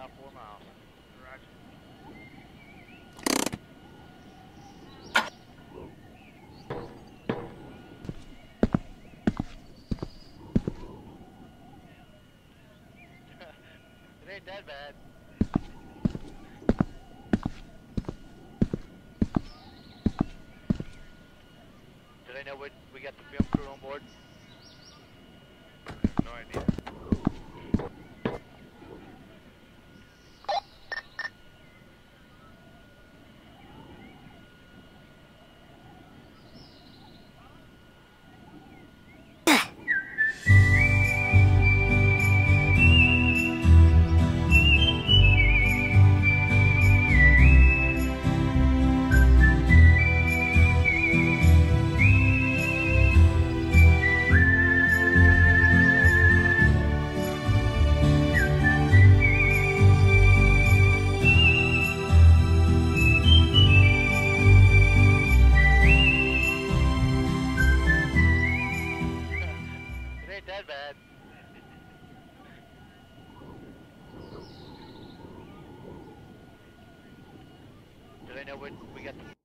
out four miles. It ain't that bad. Do they know what we got the film crew on board? Ain't that bad. Do they know what we got the